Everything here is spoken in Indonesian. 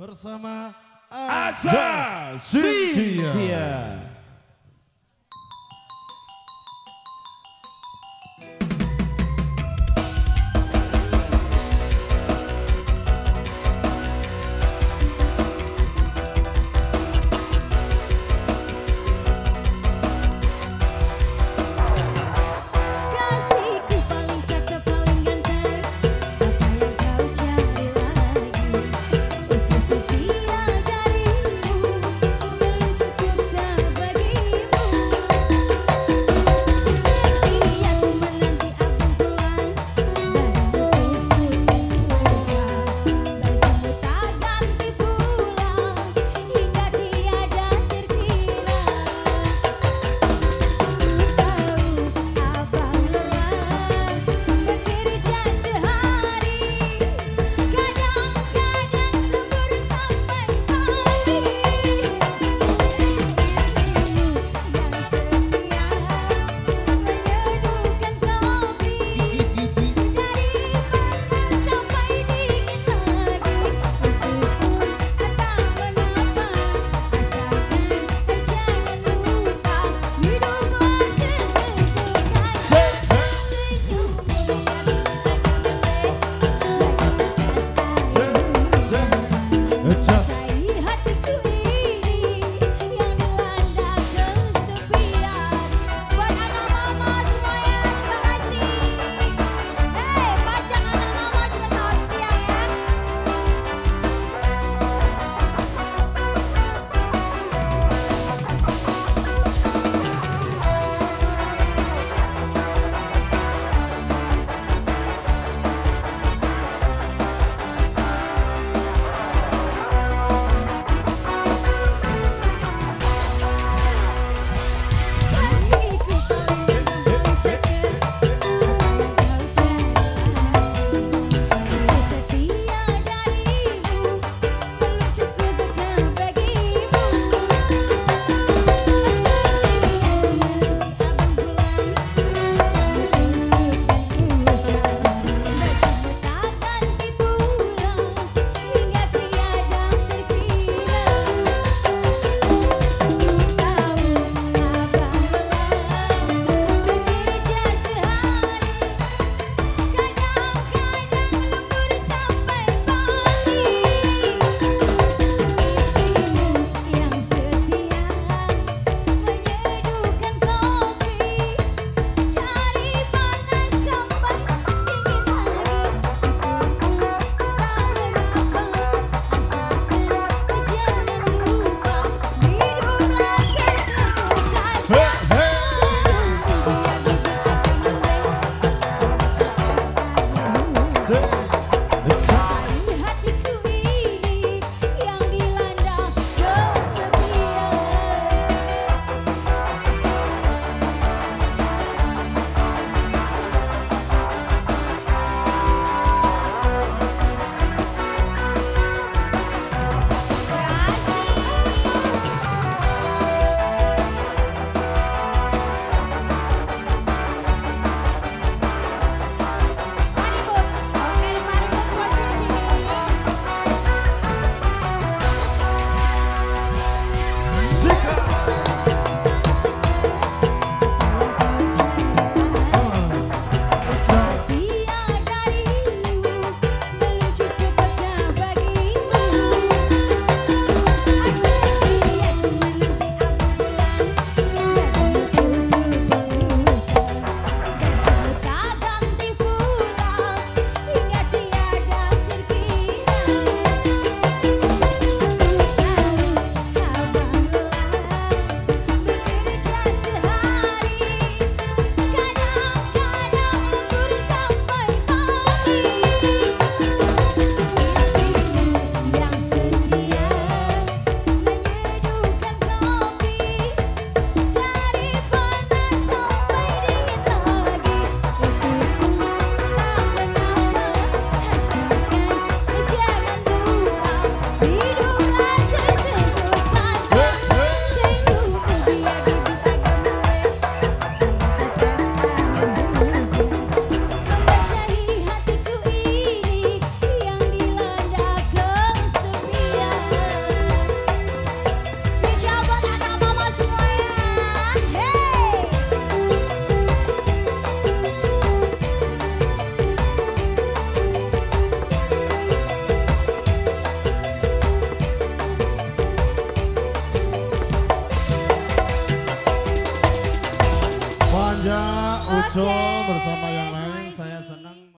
bersama Aza Cynthia. Rosa Maya.